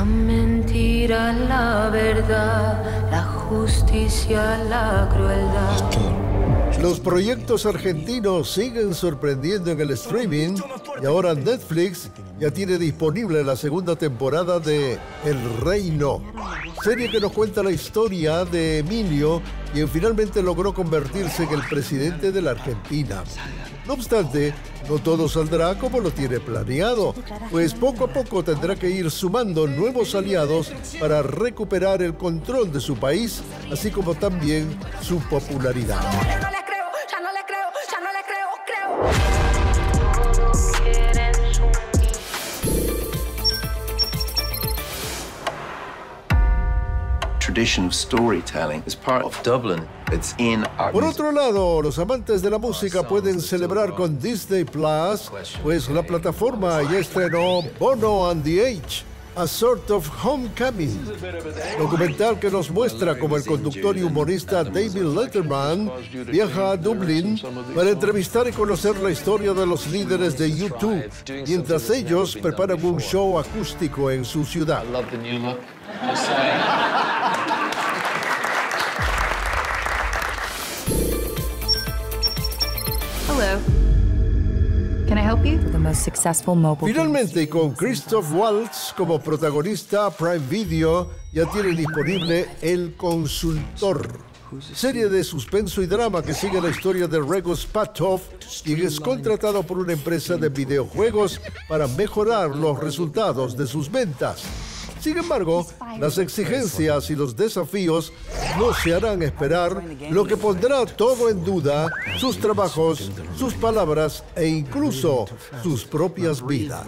a la verdad, la justicia la crueldad. Los proyectos argentinos siguen sorprendiendo en el streaming y ahora Netflix ya tiene disponible la segunda temporada de El Reino, serie que nos cuenta la historia de Emilio, quien finalmente logró convertirse en el presidente de la Argentina. No obstante, no todo saldrá como lo tiene planeado, pues poco a poco tendrá que ir sumando nuevos aliados para recuperar el control de su país, así como también su popularidad. Tradition of storytelling is part of Dublin. It's in our Por otro lado, los amantes de la música pueden celebrar con Disney Plus, pues la plataforma ya estrenó Bono and the Age, A Sort of Homecoming, documental que nos muestra cómo el conductor y humorista David Letterman viaja a Dublín para entrevistar y conocer la historia de los líderes de YouTube, mientras ellos preparan un show acústico en su ciudad. Hello. Can I help you? the most successful mobile Finalmente, y con Christoph Waltz como protagonista, Prime Video ya tiene disponible El Consultor, serie de suspenso y drama que sigue la historia de Rego Spatov, quien es contratado por una empresa de videojuegos para mejorar los resultados de sus ventas. Sin embargo, las exigencias y los desafíos no se harán esperar, lo que pondrá todo en duda sus trabajos, sus palabras e incluso sus propias vidas.